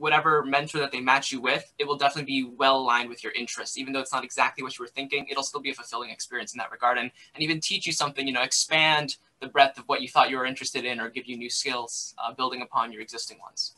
whatever mentor that they match you with, it will definitely be well aligned with your interests. Even though it's not exactly what you were thinking, it'll still be a fulfilling experience in that regard and, and even teach you something, you know, expand the breadth of what you thought you were interested in or give you new skills uh, building upon your existing ones.